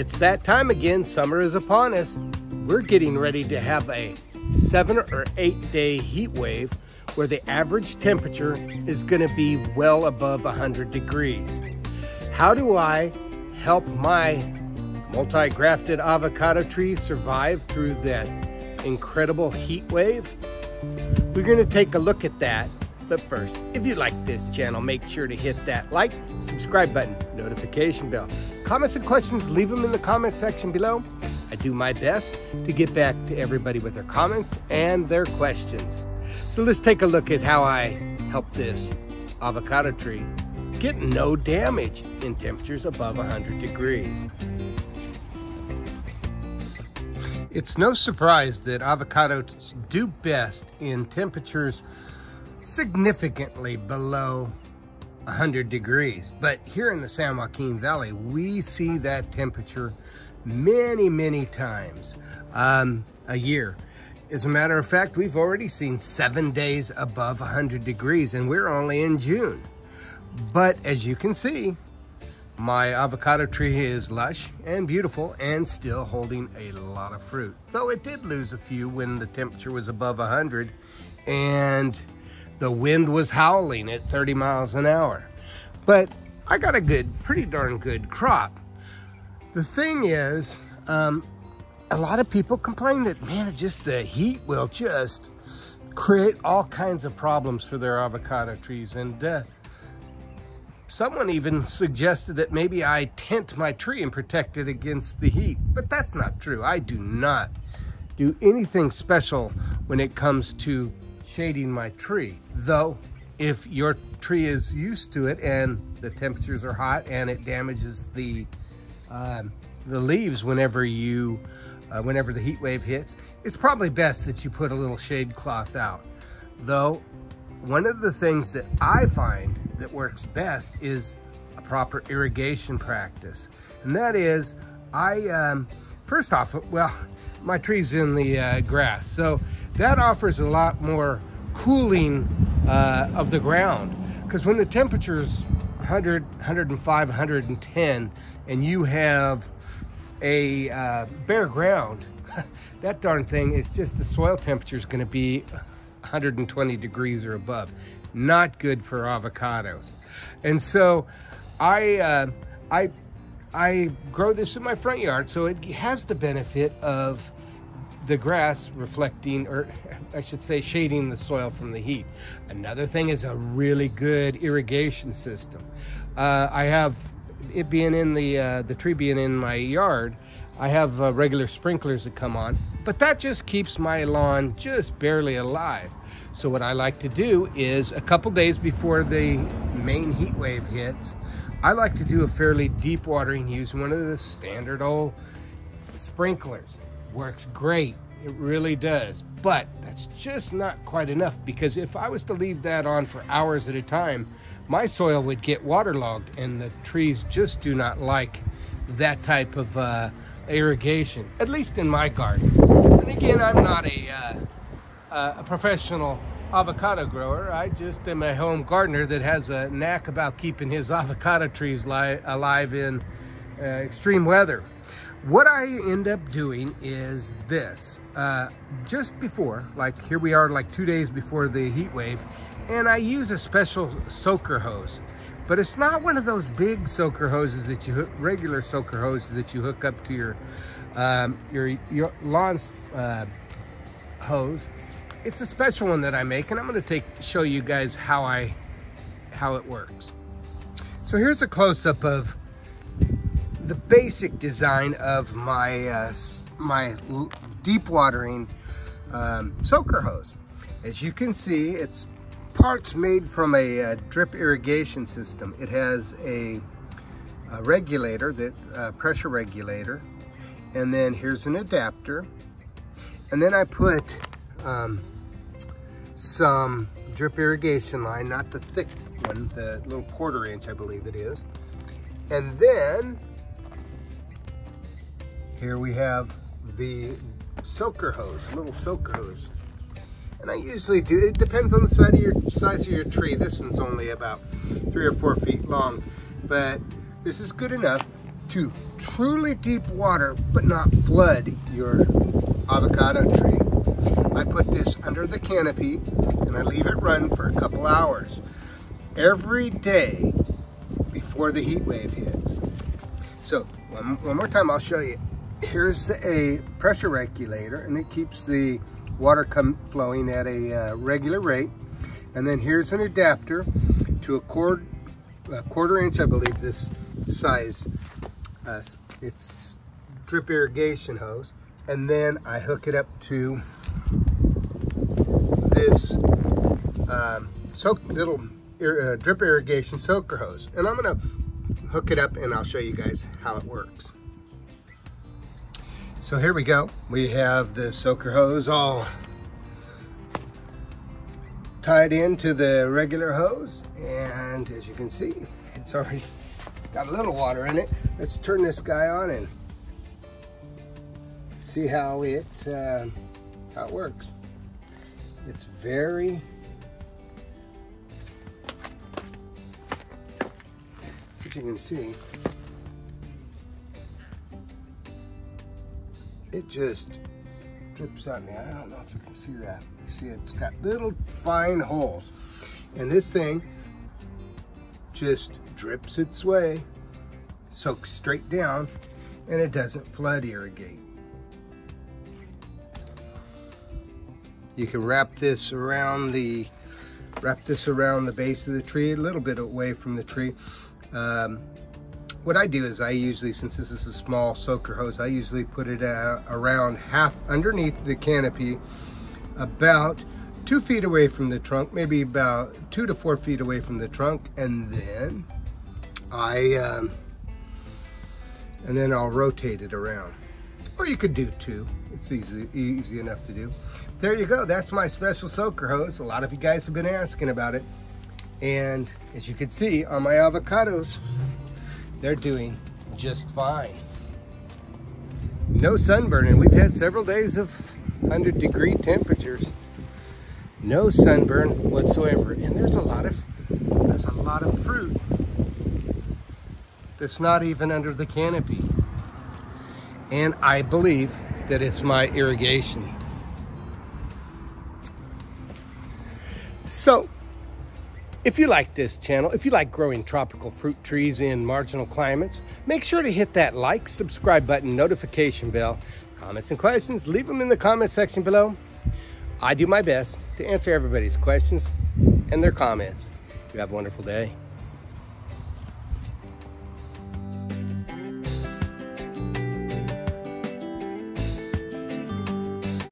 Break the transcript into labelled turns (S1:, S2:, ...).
S1: It's that time again. Summer is upon us. We're getting ready to have a seven or eight day heat wave where the average temperature is going to be well above 100 degrees. How do I help my multi-grafted avocado tree survive through that incredible heat wave? We're going to take a look at that but first, if you like this channel, make sure to hit that like, subscribe button, notification bell. Comments and questions, leave them in the comment section below. I do my best to get back to everybody with their comments and their questions. So let's take a look at how I help this avocado tree get no damage in temperatures above 100 degrees. It's no surprise that avocados do best in temperatures significantly below 100 degrees. But here in the San Joaquin Valley, we see that temperature many, many times um, a year. As a matter of fact, we've already seen seven days above 100 degrees and we're only in June. But as you can see, my avocado tree is lush and beautiful and still holding a lot of fruit. Though it did lose a few when the temperature was above 100 and the wind was howling at 30 miles an hour. But I got a good, pretty darn good crop. The thing is, um, a lot of people complain that, man, just the heat will just create all kinds of problems for their avocado trees. And uh, someone even suggested that maybe I tent my tree and protect it against the heat. But that's not true. I do not do anything special when it comes to shading my tree. Though, if your tree is used to it and the temperatures are hot and it damages the um, the leaves whenever you uh, whenever the heat wave hits, it's probably best that you put a little shade cloth out. Though, one of the things that I find that works best is a proper irrigation practice. And that is, I, um, first off, well, my tree's in the uh, grass. So that offers a lot more cooling uh, of the ground. Because when the temperature's 100, 105, 110, and you have a uh, bare ground, that darn thing is just the soil temperature is going to be 120 degrees or above. Not good for avocados. And so I, uh, I, I grow this in my front yard, so it has the benefit of the grass reflecting, or I should say shading the soil from the heat. Another thing is a really good irrigation system. Uh, I have it being in the, uh, the tree being in my yard, I have uh, regular sprinklers that come on, but that just keeps my lawn just barely alive. So what I like to do is a couple days before the main heat wave hits, I like to do a fairly deep watering using one of the standard old sprinklers works great. It really does. But that's just not quite enough because if I was to leave that on for hours at a time, my soil would get waterlogged and the trees just do not like that type of uh, irrigation, at least in my garden. And again, I'm not a, uh, a professional avocado grower. I just am a home gardener that has a knack about keeping his avocado trees alive in uh, extreme weather. What I end up doing is this. Uh, just before, like here we are like two days before the heat wave, and I use a special soaker hose. But it's not one of those big soaker hoses that you hook, regular soaker hoses that you hook up to your um, your, your lawn uh, hose. It's a special one that I make, and I'm going to take show you guys how I how it works. So here's a close-up of the basic design of my uh, my deep watering um, soaker hose. As you can see, it's parts made from a, a uh, drip irrigation system. It has a, a regulator, that uh, pressure regulator, and then here's an adapter. And then I put um, some drip irrigation line, not the thick one, the little quarter inch, I believe it is. And then here we have the soaker hose, little soaker hose. And I usually do, it depends on the size of your, size of your tree. This one's only about three or four feet long, but this is good enough to truly deep water, but not flood your avocado tree. I put this under the canopy and I leave it run for a couple hours every day before the heat wave hits. So one, one more time, I'll show you. Here's a pressure regulator and it keeps the water come flowing at a uh, regular rate. And then here's an adapter to a, cord, a quarter inch, I believe this size. Uh, it's drip irrigation hose. And then I hook it up to this um, soak, little uh, drip irrigation soaker hose. And I'm gonna hook it up and I'll show you guys how it works. So here we go. We have the soaker hose all tied into the regular hose. And as you can see, it's already got a little water in it. Let's turn this guy on and see how it, uh, how it works. It's very as you can see, it just drips on me. I don't know if you can see that. You see it's got little fine holes. And this thing just drips its way, soaks straight down, and it doesn't flood irrigate. You can wrap this around the wrap this around the base of the tree, a little bit away from the tree. Um, what I do is I usually, since this is a small soaker hose, I usually put it uh, around half underneath the canopy, about two feet away from the trunk, maybe about two to four feet away from the trunk, and then I, um, and then I'll rotate it around. Or you could do two. It's easy, easy enough to do. There you go. That's my special soaker hose. A lot of you guys have been asking about it. And as you can see on my avocados, they're doing just fine. No sunburn, and we've had several days of 100 degree temperatures. No sunburn whatsoever. And there's a lot of, there's a lot of fruit that's not even under the canopy. And I believe that it's my irrigation. So if you like this channel, if you like growing tropical fruit trees in marginal climates, make sure to hit that like, subscribe button, notification bell. Comments and questions, leave them in the comment section below. I do my best to answer everybody's questions and their comments. You have a wonderful day.